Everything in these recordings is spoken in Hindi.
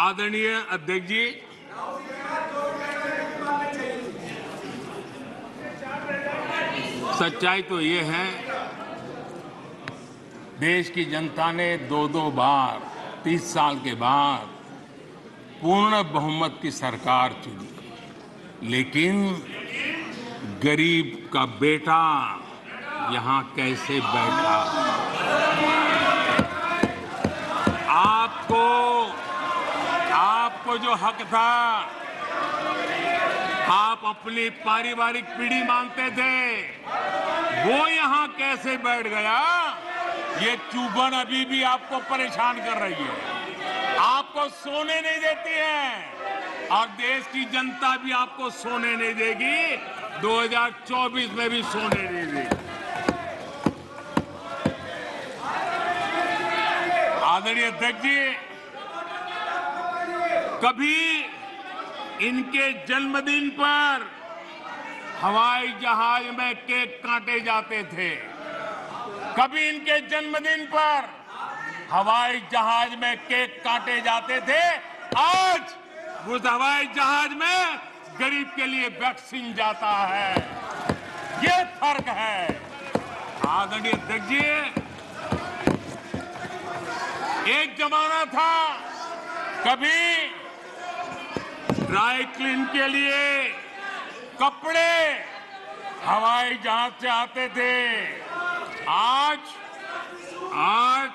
आदरणीय अध्यक्ष जी। सच्चाई तो ये है, देश की जनता ने दो दो बार, तीस साल के बाद पूर्ण बहुमत की सरकार चुनी। लेकिन गरीब का बेटा यहाँ कैसे बैठा? आपको आपको जो हक था, आप अपनी पारिवारिक पीढ़ी मानते थे। वो यहाँ कैसे बैठ गया? ये चुभन अभी भी आपको परेशान कर रही है। आपको सोने नहीं देती है। और देश की जनता भी आपको सोने नहीं देगी। 2024 में भी सोने नहीं देगी। आदरणीय अध्यक्ष जी कभी इनके जन्मदिन पर हवाई जहाज़ में केक काटे जाते थे। कभी इनके जन्मदिन पर हवाई जहाज़ में केक काटे जाते थे। आज उस हवाई जहाज़ में गरीब के लिए वैक्सीन जाता है। ये फ़र्क है। आदरणीय अध्यक्ष जी, एक जमाना था, कभी ड्राई क्लीन के लिए कपड़े हवाई जहाज़ से आते थे। आज आज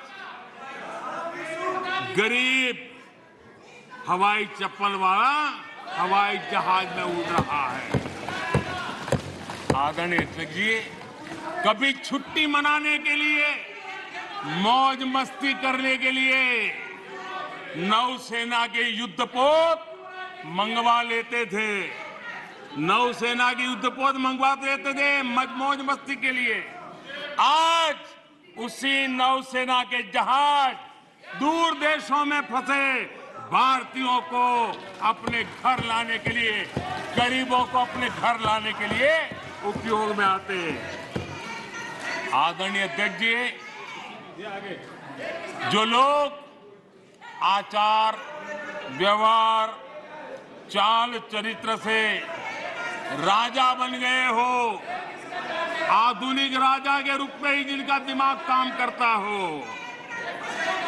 गरीब हवाई चप्पल वाला हवाई जहाज़ में उड़ रहा है। आदरणीय अध्यक्ष जी, कभी छुट्टी मनाने के लिए, मौज मस्ती करने के लिए नौसेना के युद्धपोत मंगवा लेते थे। नौसेना की युद्धपोत मंगवा लेते थे मज- मस्ती के लिए। आज उसी नौसेना के जहाज़ दूर देशों में फंसे भारतीयों को अपने घर लाने के लिए, गरीबों को अपने घर लाने के लिए उपयोग में आते हैं। आदरणीय अध्यक्ष जी, जो लोग आचार, व्यवहार चाल चरित्र से राजा बन गए हो। आधुनिक राजा के रूप में ही जिनका दिमाग काम करता हो,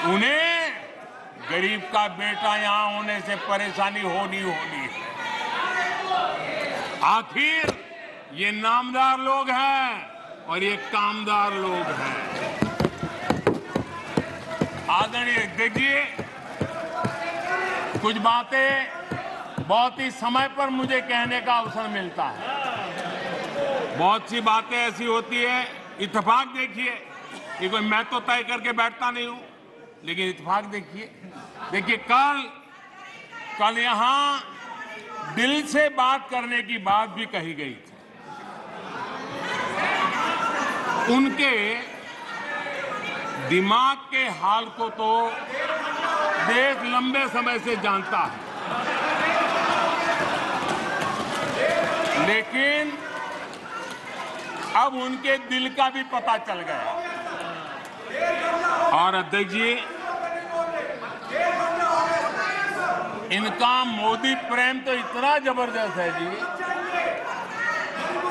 उन्हें गरीब का बेटा यहाँ होने से परेशानी होनी होनी है। आखिर ये नामदार लोग हैं और ये कामदार लोग हैं। आदरणीय, देखिए, कुछ बातें बहुत ही समय पर मुझे कहने का अवसर मिलता है। बहुत सी बातें ऐसी होती है इतफाक देखिए। ये कोई मैं तो तय करके बैठता नहीं हूँ, लेकिन इतफाक देखिए। देखिए, कल कल यहाँ दिल से बात करने की बात भी कही गई थी। उनके दिमाग के हाल को तो देश लंबे समय से जानता है। लेकिन अब उनके दिल का भी पता चल गया। और अध्यक्ष जी इनका मोदी प्रेम तो इतना ज़बरदस्त है जी।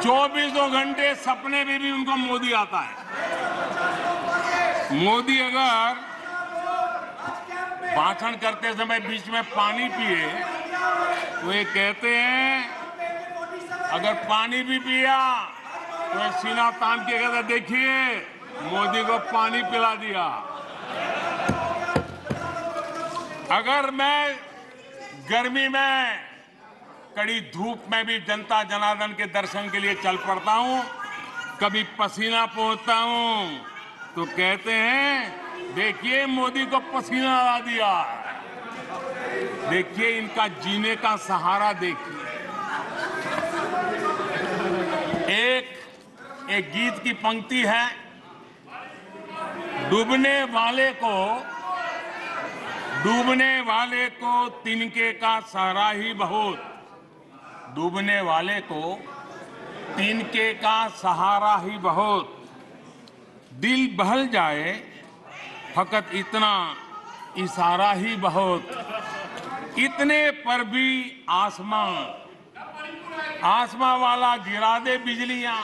चौबीसों घंटे सपने में भी उनको मोदी आता है। मोदी अगर भाषण करते समय बीच में पानी पिए तो ये कहते हैं अगर पानी भी पिया तो सीना तान के कहते, देखिए, मोदी को पानी पिला दिया। अगर मैं गर्मी में, कड़ी धूप में भी जनता जनार्दन के दर्शन के लिए चल पड़ता हूँ, कभी पसीना पहुँचता हूँ तो कहते हैं, देखिए, मोदी को पसीना ला दिया। देखिए, इनका जीने का सहारा देखिए एक एक गीत की पंक्ति है, डूबने वाले को, डूबने वाले को तिनके का सहारा ही बहुत, डूबने वाले को तिनके का सहारा ही बहुत। दिल बहल जाए, फकत इतना इशारा ही बहुत। इतने पर भी आसमां आसमां वाला गिरा दे बिजलियाँ।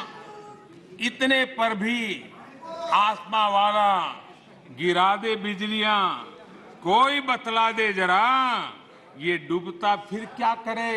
इतने पर भी आसमा वाला गिरा दे बिजलियाँ, कोई बतला दे जरा, ये डूबता फिर क्या करे?